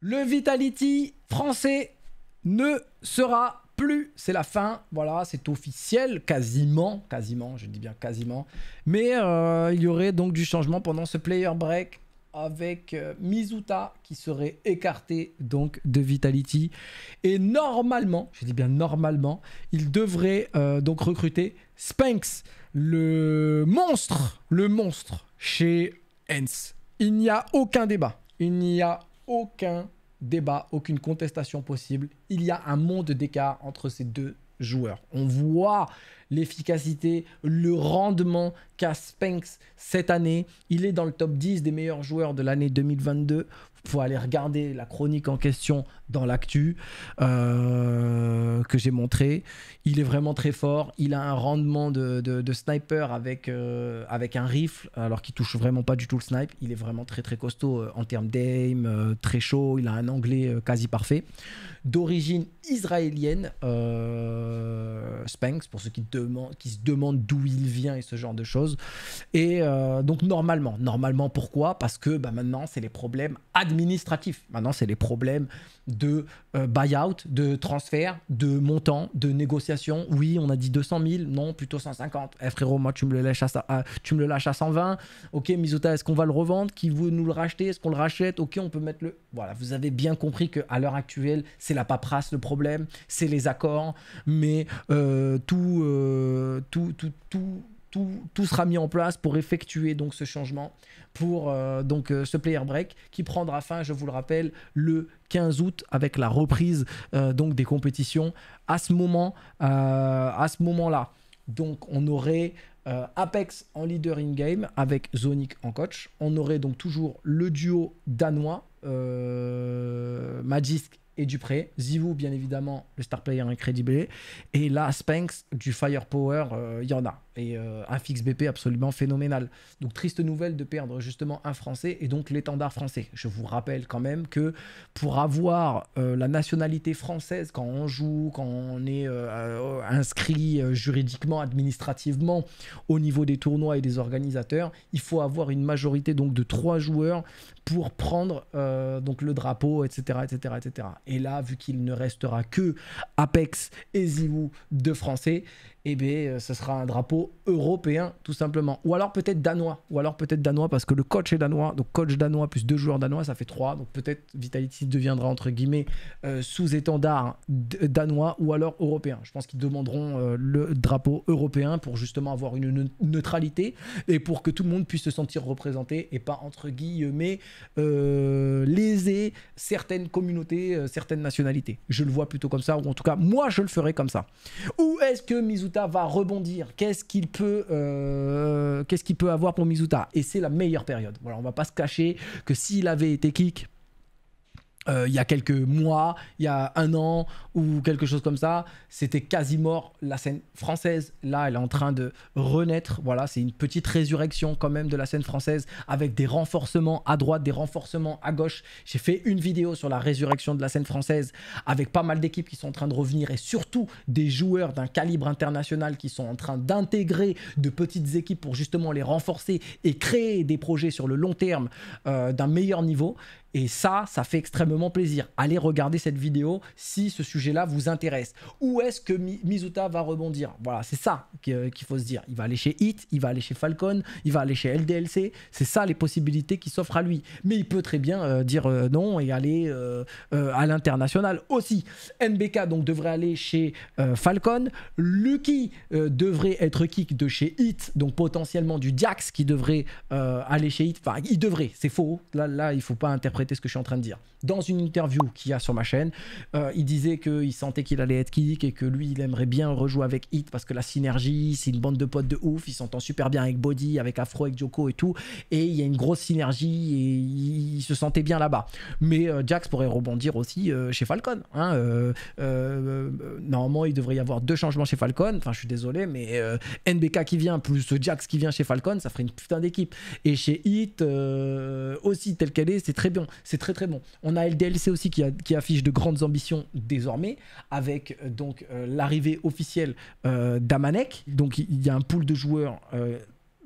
Le Vitality français ne sera plus. C'est la fin. Voilà, c'est officiel, quasiment, quasiment, je dis bien quasiment. Mais euh, il y aurait donc du changement pendant ce player break avec euh, Mizuta qui serait écarté donc de Vitality et normalement, je dis bien normalement, il devrait euh, donc recruter Spanx, le monstre, le monstre chez Hens. Il n'y a aucun débat. Il n'y a aucun débat, aucune contestation possible. Il y a un monde d'écart entre ces deux joueurs. On voit l'efficacité, le rendement qu'a Spanx cette année. Il est dans le top 10 des meilleurs joueurs de l'année 2022. Pouvez aller regarder la chronique en question dans l'actu euh, que j'ai montré. Il est vraiment très fort. Il a un rendement de, sniper avec, euh, avec un rifle, alors qu'il touche vraiment pas du tout le snipe. Il est vraiment très très costaud euh, en termes d'aim, très chaud. Il a un anglais quasi parfait. D'origine israélienne, Spanx, pour ceux qui, se demandent d'où il vient et ce genre de choses. Et donc normalement, normalement pourquoi? Parce que bah, maintenant c'est les problèmes administratifs. Maintenant c'est les problèmes de euh, buyout, de transfert, de montant, de négociation. Oui, on a dit 200 000, non, plutôt 150. Eh frérot, moi tu me le lâches à, tu me le lâches à 120. Ok, Mizuta, est-ce qu'on va le revendre? Qui veut nous le racheter? Est-ce qu'on le rachète? Ok, on peut mettre le. Voilà, vous avez bien compris qu'à l'heure actuelle, c'est la paperasse le problème, c'est les accords, mais euh, tout, euh, tout, tout, tout tout, sera mis en place pour effectuer donc ce changement pour euh, donc euh, ce player break qui prendra fin, je vous le rappelle, le 15 août avec la reprise euh, donc des compétitions. À ce moment, à ce moment-là, donc on aurait Apex en leader in game avec Zonic en coach. On aurait donc toujours le duo danois Magisk et Dupré. Zivou, bien évidemment, le star player incrédible. Et là, Spanx, du firepower, il y en a et euh, un fixe BP absolument phénoménal. Donc triste nouvelle de perdre justement un Français et donc l'étendard français. Je vous rappelle quand même que pour avoir euh, la nationalité française quand on joue, quand on est euh, inscrit juridiquement, administrativement au niveau des tournois et des organisateurs, il faut avoir une majorité donc de trois joueurs pour prendre donc le drapeau, etc., etc., etc. Et là, vu qu'il ne restera que Apex et Zivou de Français, eh bien, euh, ce sera un drapeau européen, tout simplement. Ou alors peut-être danois. Ou alors peut-être danois, parce que le coach est danois. Donc, coach danois plus deux joueurs danois, ça fait trois. Donc, peut-être Vitality deviendra, entre guillemets, euh, sous étendard danois ou alors européen. Je pense qu'ils demanderont euh, le drapeau européen pour justement avoir une neutralité et pour que tout le monde puisse se sentir représenté et pas, entre guillemets, léser certaines communautés, certaines nationalités. Je le vois plutôt comme ça, ou en tout cas, moi, je le ferai comme ça. Ou est-ce que Mizuta va rebondir Qu'est-ce qu'il peut, euh, qu'est-ce qu'il peut avoir pour Mizuta? Et c'est la meilleure période. Voilà, on va pas se cacher que s'il avait été kick euh, il y a quelques mois, il y a un an ou quelque chose comme ça, c'était quasi mort la scène française. Là, elle est en train de renaître. Voilà, c'est une petite résurrection quand même de la scène française avec des renforcements à droite, des renforcements à gauche. J'ai fait une vidéo sur la résurrection de la scène française avec pas mal d'équipes qui sont en train de revenir et surtout des joueurs d'un calibre international qui sont en train d'intégrer de petites équipes pour justement les renforcer et créer des projets sur le long terme euh, d'un meilleur niveau. Et ça, ça fait extrêmement plaisir. Allez regarder cette vidéo si ce sujet-là vous intéresse. Où est-ce que Mizuta va rebondir? Voilà, c'est ça qu'il faut se dire. Il va aller chez Hit, il va aller chez Falcon, il va aller chez LDLC. C'est ça les possibilités qui s'offrent à lui. Mais il peut très bien euh, dire euh, non et aller euh, à l'international aussi. NBK donc devrait aller chez Falcon. Lucky devrait être kick de chez Hit, donc potentiellement du Diax qui devrait aller chez Hit. Enfin, il devrait, c'est faux. Là, là, il faut pas interpréter ce que je suis en train de dire. Dans une interview qu'il y a sur ma chaîne, euh, il disait qu'il sentait qu'il allait être kick et que lui, il aimerait bien rejouer avec Hit parce que la synergie, c'est une bande de potes de ouf. Il s'entend super bien avec Body, avec Afro, avec Joko et tout. Et il y a une grosse synergie et il, se sentait bien là-bas. Mais euh, Jax pourrait rebondir aussi euh, chez Falcon. Hein, normalement, il devrait y avoir deux changements chez Falcon. Enfin, je suis désolé, mais NBK qui vient plus Jax qui vient chez Falcon, ça ferait une putain d'équipe. Et chez Hit aussi, tel qu'elle est, c'est très bien c'est très très bon. On a LDLC aussi qui, affiche de grandes ambitions désormais, avec euh, donc euh, l'arrivée officielle euh, d'Amanek. Donc il y a un pool de joueurs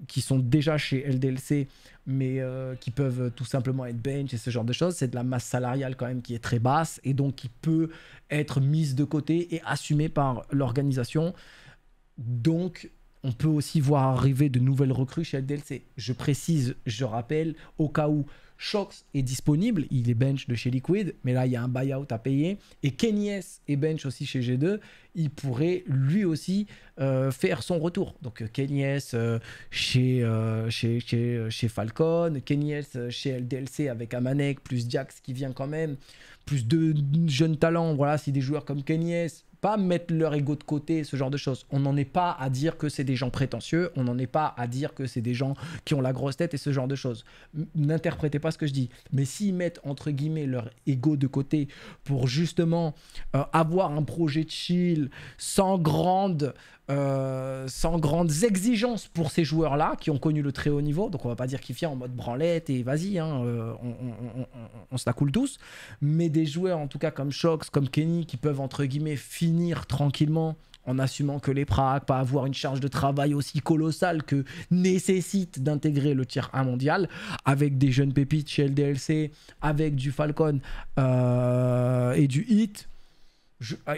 qui sont déjà chez LDLC, mais qui peuvent tout simplement être bench et ce genre de choses. C'est de la masse salariale quand même qui est très basse et donc qui peut être mise de côté et assumée par l'organisation. Donc, on peut aussi voir arriver de nouvelles recrues chez LDLC. Je précise, je rappelle, au cas où Shox est disponible, il est bench de chez Liquid, mais là il y a un buyout à payer. Et Kenyes est bench aussi chez G2, il pourrait lui aussi euh, faire son retour. Donc euh, Kenyes euh, chez, chez, chez, chez, Falcon, Kenyes chez LDLC avec Amanek, plus Jax qui vient quand même, plus deux jeunes talents. Voilà, si des joueurs comme Kenyes pas mettre leur ego de côté, ce genre de choses. On n'en est pas à dire que c'est des gens prétentieux, on n'en est pas à dire que c'est des gens qui ont la grosse tête et ce genre de choses. N'interprétez pas ce que je dis. Mais s'ils mettent entre guillemets leur ego de côté pour justement euh, avoir un projet de chill sans grande euh, sans grandes exigences pour ces joueurs-là qui ont connu le très haut niveau. Donc on va pas dire qu'ils viennent en mode branlette et vas-y, hein, euh, on, se la coule tous. Mais des joueurs en tout cas comme Shox, comme Kenny, qui peuvent entre guillemets finir tranquillement en assumant que les pracs, pas avoir une charge de travail aussi colossale que nécessite d'intégrer le tiers 1 mondial, avec des jeunes pépites chez LDLC, avec du Falcon euh, et du Hit,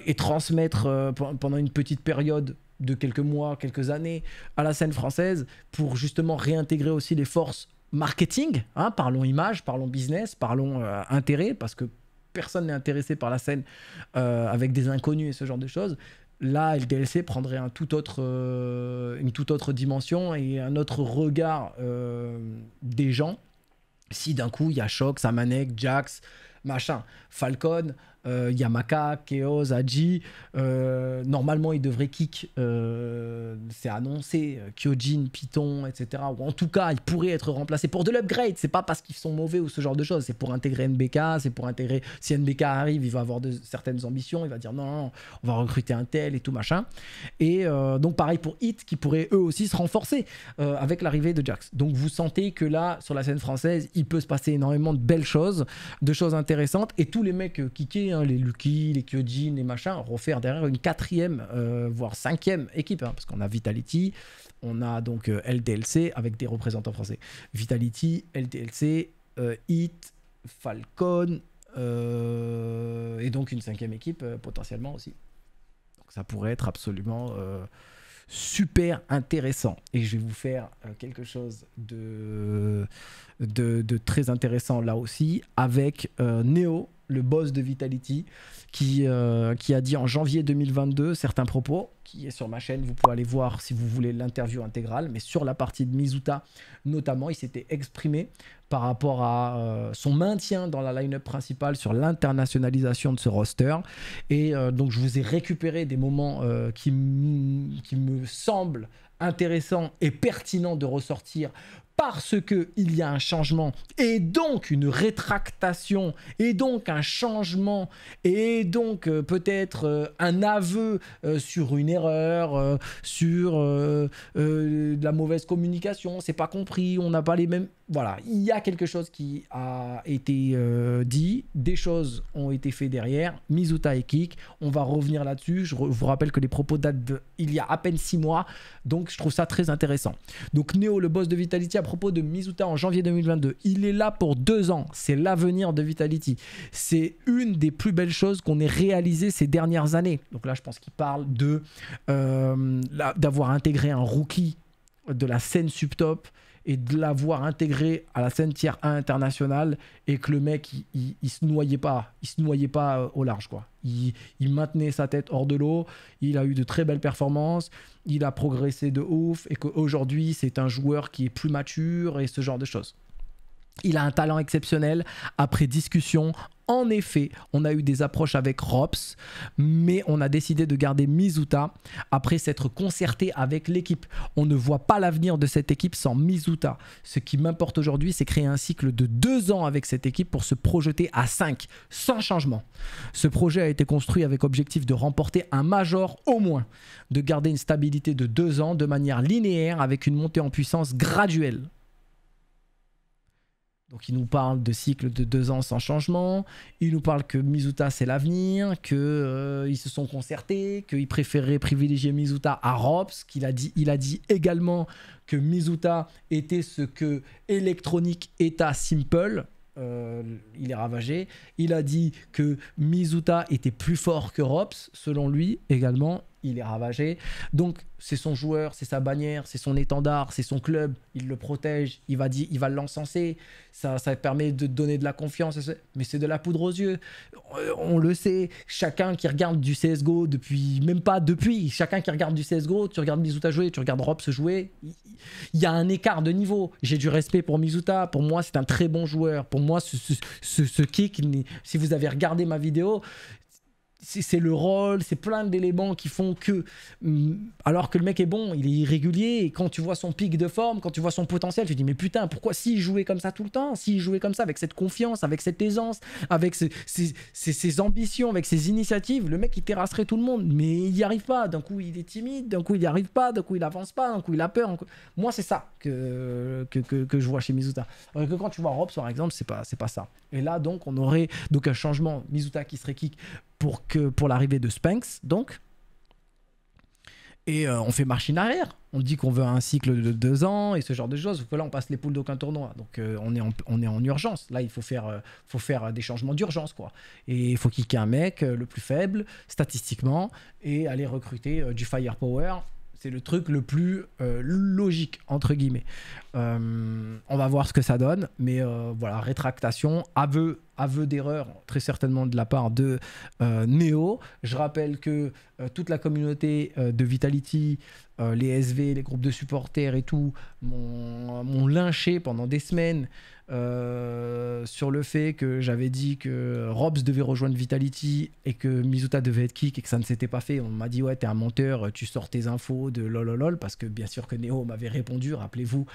et transmettre pendant une petite période de quelques mois, quelques années à la scène française pour justement réintégrer aussi les forces marketing. Hein, parlons image, parlons business, parlons euh, intérêt, parce que personne n'est intéressé par la scène euh, avec des inconnus et ce genre de choses. Là, LDLC prendrait un tout autre, euh, une toute autre dimension et un autre regard des gens. Si d'un coup il y a Shock, Samanek, Jax, machin, Falcon, euh, Yamaka, Chaos, Aji. Euh, normalement, il devrait kick, euh, c'est annoncé, Kyojin, Python, etc. Ou en tout cas, il pourrait être remplacé pour de l'upgrade. C'est pas parce qu'ils sont mauvais ou ce genre de choses. C'est pour intégrer NBK, c'est pour intégrer. Si NBK arrive, il va avoir de, certaines ambitions. Il va dire non, on va recruter un tel et tout machin. Et donc, pareil pour Hit, qui pourrait eux aussi se renforcer avec l'arrivée de Jax. Donc, vous sentez que là, sur la scène française, il peut se passer énormément de belles choses, de choses intéressantes. Et tous les mecs kickés, Hein, les Lucky, les Kyojin, les machins, refaire derrière une quatrième, euh, voire cinquième équipe, hein, parce qu'on a Vitality, on a donc euh, LDLC avec des représentants français. Vitality, euh, Hit, Falcon, et donc une cinquième équipe potentiellement aussi. Ça pourrait être absolument super intéressant. Et je vais vous faire quelque chose de, très intéressant là aussi avec Neo le boss de Vitality, qui, euh, qui a dit en janvier 2022 certains propos, qui est sur ma chaîne, vous pouvez aller voir si vous voulez l'interview intégrale, mais sur la partie de Mizuta notamment, il s'était exprimé par rapport à euh, son maintien dans la line-up principale sur l'internationalisation de ce roster. Et euh, donc je vous ai récupéré des moments qui, qui me semblent intéressants et pertinents de ressortir parce qu'il y a un changement et donc une rétractation et donc un changement et donc euh, peut-être euh, un aveu euh, sur une erreur, sur de la mauvaise communication, c'est pas compris, on n'a pas les mêmes voilà, il y a quelque chose qui a été euh, dit, des choses ont été faites derrière, Mizuta et Kik, on va revenir là-dessus, je vous rappelle que les propos datent d'il y a à peine six mois, donc je trouve ça très intéressant. Donc Neo, le boss de Vitality, à propos de Mizuta en janvier 2022, il est là pour deux ans, c'est l'avenir de Vitality, c'est une des plus belles choses qu'on ait réalisées ces dernières années. Donc là je pense qu'il parle euh, d'avoir intégré un rookie de la scène subtop, et de l'avoir intégré à la scène tiers 1 internationale et que le mec il, il, se noyait pas il se noyait pas euh, au large quoi. Il, il maintenait sa tête hors de l'eau il a eu de très belles performances il a progressé de ouf et qu'aujourd'hui c'est un joueur qui est plus mature et ce genre de choses il a un talent exceptionnel. Après discussion, en effet, on a eu des approches avec Rops, mais on a décidé de garder Mizuta après s'être concerté avec l'équipe. On ne voit pas l'avenir de cette équipe sans Mizuta. Ce qui m'importe aujourd'hui, c'est créer un cycle de deux ans avec cette équipe pour se projeter à 5, sans changement. Ce projet a été construit avec objectif de remporter un major au moins, de garder une stabilité de deux ans de manière linéaire avec une montée en puissance graduelle Donc il nous parle de cycle de deux ans sans changement, il nous parle que Mizuta c'est l'avenir, qu'ils euh, se sont concertés, qu'ils préféraient privilégier Mizuta à Robs, qu'il a dit, il a dit également que Mizuta était ce que Electronic est Simple, euh, il est ravagé. Il a dit que Mizuta était plus fort que Rops, selon lui également il est ravagé. Donc, c'est son joueur, c'est sa bannière, c'est son étendard, c'est son club. Il le protège, il va, dire, il va l'encenser. Ça, ça permet de donner de la confiance. Mais c'est de la poudre aux yeux. Euh, on le sait. Chacun qui regarde du CSGO depuis, même pas depuis, chacun qui regarde du CSGO, tu regardes Mizuta jouer, tu regardes Rob se jouer, il y a un écart de niveau. J'ai du respect pour Mizuta. Pour moi, c'est un très bon joueur. Pour moi, ce, ce, ce kick, si vous avez regardé ma vidéo, c'est le rôle, c'est plein d'éléments qui font que, mm, alors que le mec est bon, il est irrégulier, et quand tu vois son pic de forme, quand tu vois son potentiel, tu te dis, mais putain, pourquoi s'il jouait comme ça tout le temps, s'il jouait comme ça, avec cette confiance, avec cette aisance, avec ses, ambitions, avec ses initiatives, le mec il terrasserait tout le monde, mais il n'y arrive pas, d'un coup il est timide, d'un coup il n'y arrive pas, d'un coup il avance pas, d'un coup il a peur. Moi c'est ça que que, je vois chez Mizuta. Que quand tu vois Robs par exemple, c'est pas, pas ça. Et là donc on aurait donc un changement, Mizuta qui serait kick pour, pour l'arrivée de Spanx, donc. Et euh, on fait machine arrière. On dit qu'on veut un cycle de deux ans et ce genre de choses. Là, on passe les poules d'aucun tournoi. Donc, euh, on, est en, on est en urgence. Là, il faut faire, euh, faut faire des changements d'urgence. quoi. Et il faut kicker un mec le plus faible, statistiquement, et aller recruter du firepower c'est le truc le plus logique, entre guillemets. On va voir ce que ça donne, mais voilà, rétractation, aveu, aveu d'erreur, très certainement de la part de Neo. Je rappelle que toute la communauté de Vitality, les SV, les groupes de supporters et tout, m'ont lynché pendant des semaines euh, sur le fait que j'avais dit que Robs devait rejoindre Vitality et que Mizuta devait être kick et que ça ne s'était pas fait. On m'a dit ouais t'es un menteur, tu sors tes infos de lololol parce que bien sûr que Neo m'avait répondu, rappelez-vous,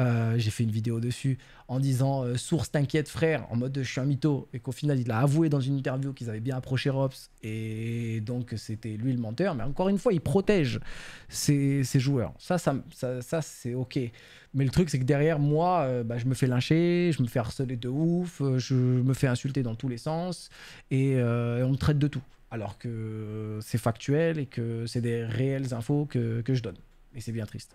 euh, j'ai fait une vidéo dessus en disant euh, source t'inquiète frère en mode je suis un mytho et qu'au final il a avoué dans une interview qu'ils avaient bien approché Robs et donc c'était lui le menteur. Mais encore une fois il protège ses, joueurs. Ça ça, ça, c'est ok. Mais le truc, c'est que derrière moi, euh, bah, je me fais lyncher, je me fais harceler de ouf, euh, je me fais insulter dans tous les sens, euh, et, on me traite de tout. Alors que c'est factuel et que c'est des réelles infos que, que je donne. Et c'est bien triste.